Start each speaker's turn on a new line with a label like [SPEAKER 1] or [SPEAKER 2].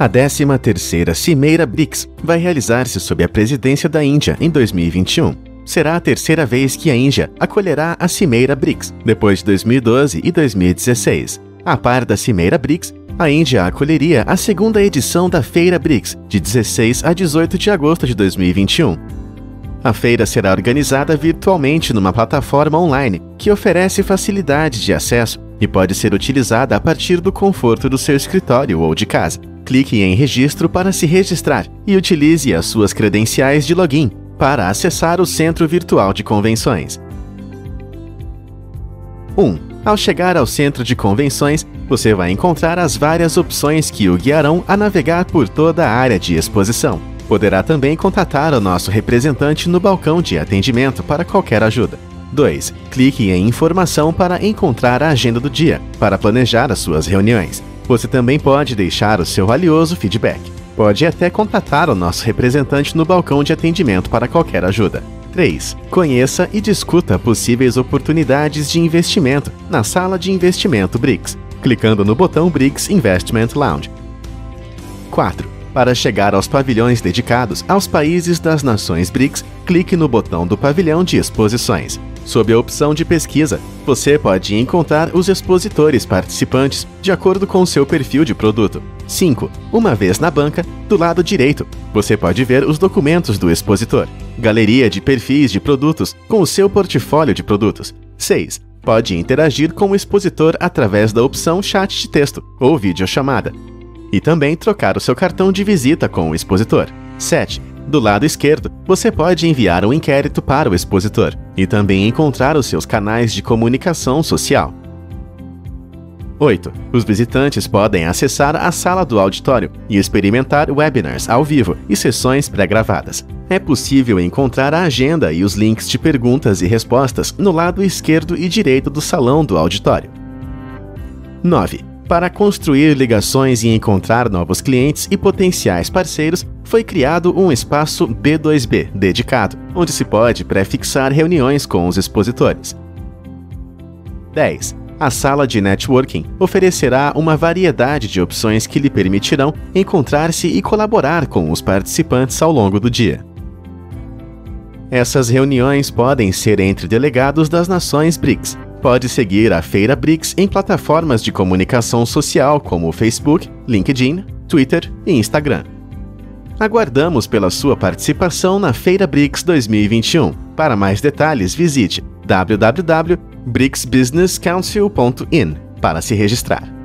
[SPEAKER 1] A 13ª Cimeira BRICS vai realizar-se sob a presidência da Índia em 2021. Será a terceira vez que a Índia acolherá a Cimeira BRICS, depois de 2012 e 2016. A par da Cimeira BRICS, a Índia acolheria a segunda edição da Feira BRICS, de 16 a 18 de agosto de 2021. A feira será organizada virtualmente numa plataforma online que oferece facilidade de acesso e pode ser utilizada a partir do conforto do seu escritório ou de casa. Clique em Registro para se registrar e utilize as suas credenciais de login para acessar o Centro Virtual de Convenções. 1. Ao chegar ao Centro de Convenções, você vai encontrar as várias opções que o guiarão a navegar por toda a área de exposição. Poderá também contatar o nosso representante no balcão de atendimento para qualquer ajuda. 2. Clique em Informação para encontrar a agenda do dia, para planejar as suas reuniões. Você também pode deixar o seu valioso feedback. Pode até contatar o nosso representante no balcão de atendimento para qualquer ajuda. 3. Conheça e discuta possíveis oportunidades de investimento na sala de investimento BRICS, clicando no botão BRICS Investment Lounge. 4. Para chegar aos pavilhões dedicados aos países das nações BRICS, clique no botão do pavilhão de exposições. Sob a opção de pesquisa, você pode encontrar os expositores participantes de acordo com o seu perfil de produto. 5. Uma vez na banca, do lado direito, você pode ver os documentos do expositor. Galeria de perfis de produtos com o seu portfólio de produtos. 6. Pode interagir com o expositor através da opção chat de texto ou videochamada. E também trocar o seu cartão de visita com o expositor. 7 do lado esquerdo, você pode enviar um inquérito para o expositor e também encontrar os seus canais de comunicação social. 8. Os visitantes podem acessar a sala do auditório e experimentar webinars ao vivo e sessões pré-gravadas. É possível encontrar a agenda e os links de perguntas e respostas no lado esquerdo e direito do salão do auditório. 9. Para construir ligações e encontrar novos clientes e potenciais parceiros, foi criado um espaço B2B dedicado, onde se pode prefixar reuniões com os expositores. 10. A sala de networking oferecerá uma variedade de opções que lhe permitirão encontrar-se e colaborar com os participantes ao longo do dia. Essas reuniões podem ser entre delegados das nações BRICS. Pode seguir a Feira BRICS em plataformas de comunicação social como Facebook, LinkedIn, Twitter e Instagram. Aguardamos pela sua participação na Feira BRICS 2021. Para mais detalhes, visite www.bricsbusinesscouncil.in para se registrar.